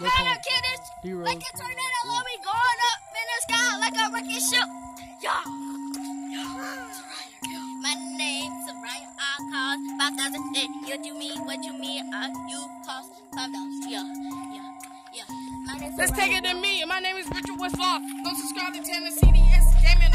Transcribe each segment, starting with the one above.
like a tornado when we going up in the sky like a rocket ship. Yeah. My name's Ryan. I cost five thousand. And you do me what you mean. Uh, you cost five dollars. Yeah, yeah, yeah. My name's Let's Ryan. take it to me. My name is Richard Westlaw. Go subscribe to Tanner CDS Gaming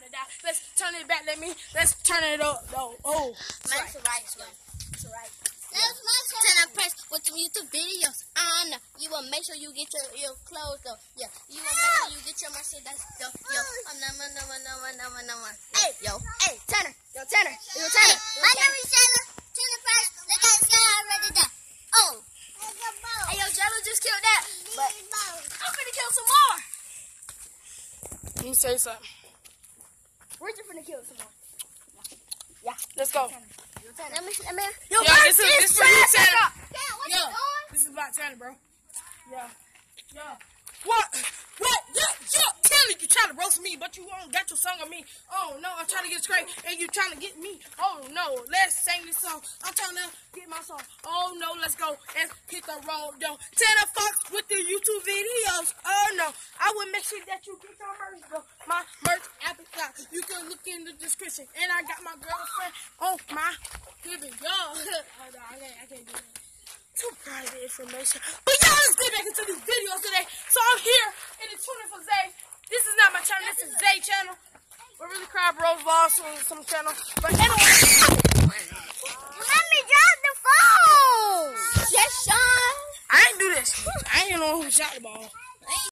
the sky. I already died. Let's turn it back. Let me. Let's turn it up, though. Oh, My name's Ryan. It's alright. Then I press with the YouTube videos on. You will make sure you get your, your clothes though. Yeah. You will make sure you get your Mercedes though. Yo. I'm number number number number number. Hey yo. Hey Tanner. Yo Tanner. Yo Tanner. My name is Tanner. Tanner Press. Look at the sky already there. Oh. Hey yo, Jello just killed that. But I'm finna kill some more. you say something. We're just gonna kill some Yeah, Let's go. Yo Tanner. Let me. Let me. Yo, this is this is for Tanner. Yo, this is about Tanner, bro. Yeah, yeah. What? What? Yeah, yeah. Tanner, you trying to roast me, but you won't got your song on me. Oh no, I'm trying to get straight, and you trying to get me. Oh no, let's sing this song. I'm trying to get my song. Oh no, let's go. Let's hit the road, though. Tanner Fox with the YouTube videos. Oh no, I will make sure that you get your merch, though. My merch appetite. You can look in the description, and I got my girlfriend Oh my giving. Yo, oh, no, I can't, I can't do that too private information. But y'all, let's get back into these videos today. So I'm here in the tuning for Zay. This is not my channel. This is Zay channel. We're really crab vlogs on some channel. But anyway, Let me drop the phone. Yes, Sean. I ain't do this. I ain't know who shot the ball.